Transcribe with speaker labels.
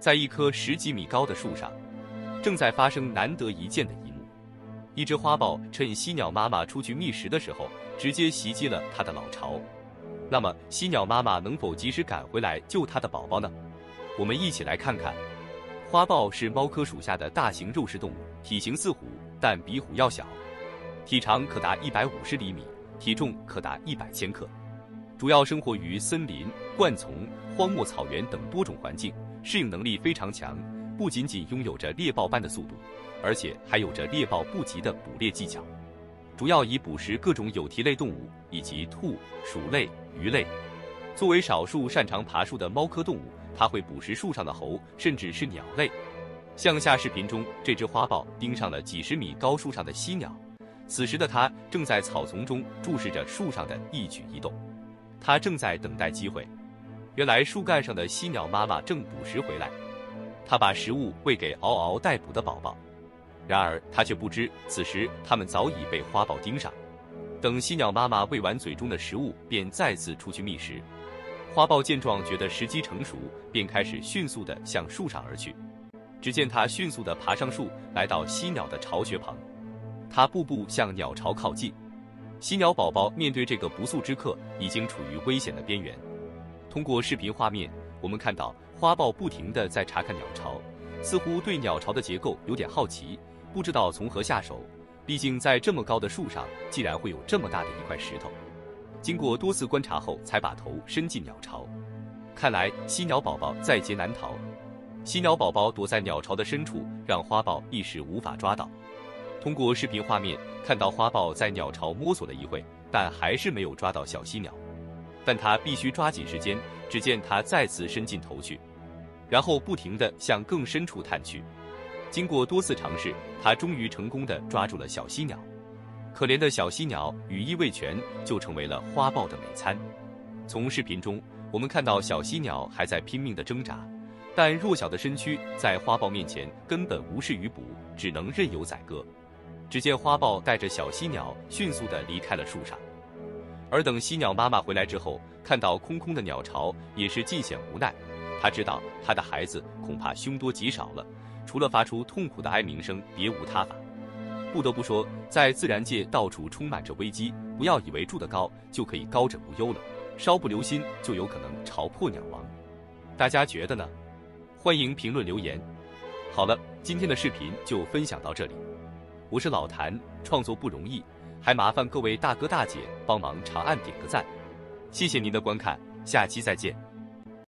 Speaker 1: 在一棵十几米高的树上，正在发生难得一见的一幕：一只花豹趁犀鸟妈妈出去觅食的时候，直接袭击了它的老巢。那么，犀鸟妈妈能否及时赶回来救它的宝宝呢？我们一起来看看。花豹是猫科属下的大型肉食动物，体型似虎，但比虎要小，体长可达一百五十厘米，体重可达一百千克。主要生活于森林、灌丛、荒漠草原等多种环境，适应能力非常强。不仅仅拥有着猎豹般的速度，而且还有着猎豹不及的捕猎技巧。主要以捕食各种有蹄类动物以及兔、鼠类、鱼类。作为少数擅长爬树的猫科动物，它会捕食树上的猴，甚至是鸟类。向下视频中，这只花豹盯上了几十米高树上的犀鸟，此时的它正在草丛中注视着树上的一举一动。它正在等待机会。原来树干上的犀鸟妈妈正捕食回来，它把食物喂给嗷嗷待哺的宝宝。然而它却不知，此时它们早已被花豹盯上。等犀鸟妈妈喂完嘴中的食物，便再次出去觅食。花豹见状，觉得时机成熟，便开始迅速地向树上而去。只见它迅速地爬上树，来到犀鸟的巢穴旁，它步步向鸟巢靠近。犀鸟宝宝面对这个不速之客，已经处于危险的边缘。通过视频画面，我们看到花豹不停地在查看鸟巢，似乎对鸟巢的结构有点好奇，不知道从何下手。毕竟在这么高的树上，竟然会有这么大的一块石头。经过多次观察后，才把头伸进鸟巢。看来犀鸟宝宝在劫难逃。犀鸟宝宝躲在鸟巢的深处，让花豹一时无法抓到。通过视频画面看到花豹在鸟巢摸索了一会，但还是没有抓到小犀鸟。但他必须抓紧时间。只见他再次伸进头去，然后不停地向更深处探去。经过多次尝试，他终于成功地抓住了小犀鸟。可怜的小犀鸟羽翼未全，就成为了花豹的美餐。从视频中，我们看到小犀鸟还在拼命地挣扎，但弱小的身躯在花豹面前根本无事于补，只能任由宰割。只见花豹带着小犀鸟迅速地离开了树上，而等犀鸟妈妈回来之后，看到空空的鸟巢，也是尽显无奈。他知道他的孩子恐怕凶多吉少了，除了发出痛苦的哀鸣声，别无他法。不得不说，在自然界到处充满着危机，不要以为住得高就可以高枕无忧了，稍不留心就有可能巢破鸟亡。大家觉得呢？欢迎评论留言。好了，今天的视频就分享到这里。我是老谭，创作不容易，还麻烦各位大哥大姐帮忙长按点个赞，谢谢您的观看，下期再见。